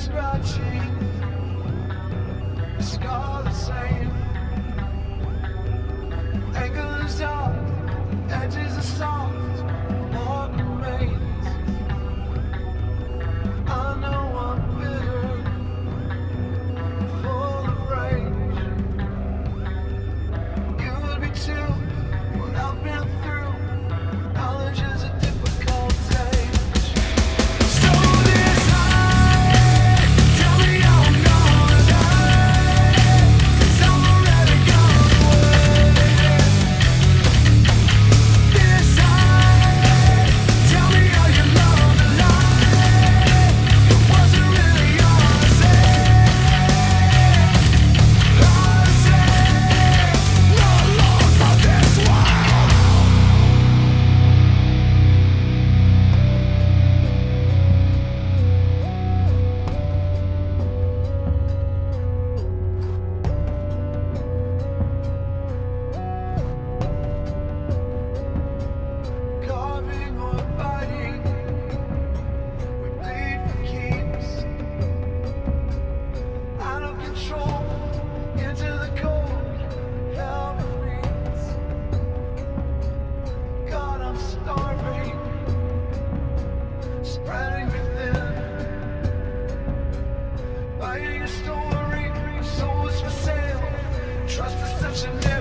scratching. The scar the same. Trust